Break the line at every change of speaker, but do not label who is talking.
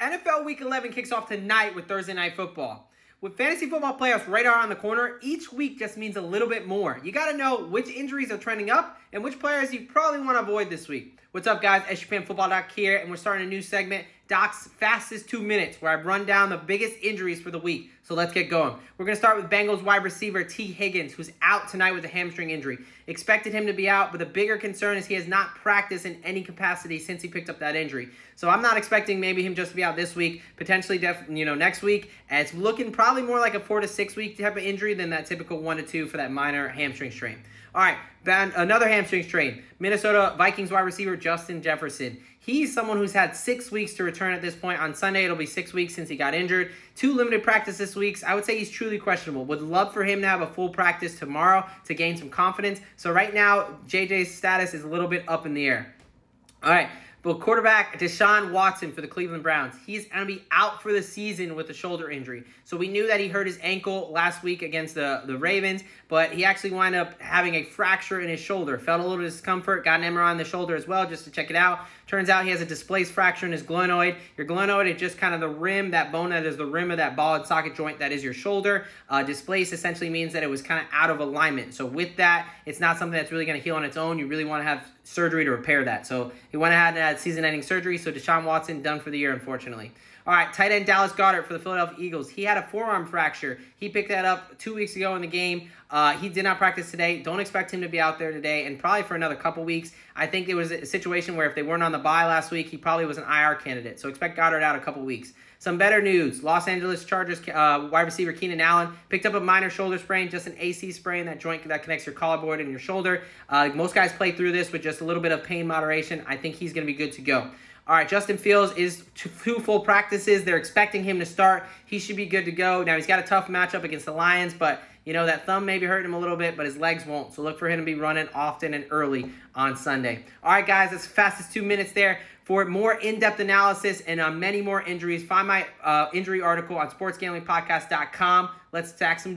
NFL Week 11 kicks off tonight with Thursday Night Football. With fantasy football playoffs right around the corner, each week just means a little bit more. You got to know which injuries are trending up and which players you probably want to avoid this week. What's up, guys? SGPNFootball.com here, and we're starting a new segment, Doc's Fastest Two Minutes, where I've run down the biggest injuries for the week. So let's get going. We're going to start with Bengals wide receiver Tee Higgins, who's out tonight with a hamstring injury. Expected him to be out, but the bigger concern is he has not practiced in any capacity since he picked up that injury. So I'm not expecting maybe him just to be out this week, potentially def- you know next week. And it's looking probably more like a four to six week type of injury than that typical one to two for that minor hamstring strain. All right, another hamstring strain. Minnesota Vikings wide receiver Justin Jefferson. He's someone who's had six weeks to return at this point. On Sunday, it'll be six weeks since he got injured. Two limited practice this week. I would say he's truly questionable. Would love for him to have a full practice tomorrow to gain some confidence. So right now, JJ's status is a little bit up in the air. All right. But quarterback Deshaun Watson for the Cleveland Browns, he's going to be out for the season with a shoulder injury. So we knew that he hurt his ankle last week against the, the Ravens, but he actually wound up having a fracture in his shoulder. Felt a little discomfort, got an MRI on the shoulder as well just to check it out. Turns out he has a displaced fracture in his glenoid. Your glenoid is just kind of the rim, that bone that is the rim of that ball and socket joint that is your shoulder. Uh, displaced essentially means that it was kind of out of alignment. So with that, it's not something that's really going to heal on its own. You really want to have surgery to repair that. So he went ahead and season-ending surgery. So Deshaun Watson done for the year, unfortunately. All right, tight end Dallas Goedert for the Philadelphia Eagles. He had a forearm fracture. He picked that up two weeks ago in the game. Uh, he did not practice today. Don't expect him to be out there today and probably for another couple weeks. I think it was a situation where if they weren't on the bye last week, he probably was an IR candidate. So expect Goedert out a couple weeks. Some better news. Los Angeles Chargers uh, wide receiver Keenan Allen picked up a minor shoulder sprain, just an AC sprain, that joint that connects your collarbone and your shoulder. Uh, most guys play through this with just a little bit of pain moderation. I think he's going to be good to go. All right, Justin Fields is two full practices. They're expecting him to start. He should be good to go. Now, he's got a tough matchup against the Lions, but, you know, that thumb may be hurting him a little bit, but his legs won't. So look for him to be running often and early on Sunday. All right, guys, that's fastest two minutes there. For more in-depth analysis and uh, many more injuries, find my uh, injury article on sportsgamblingpodcast.com. Let's tack some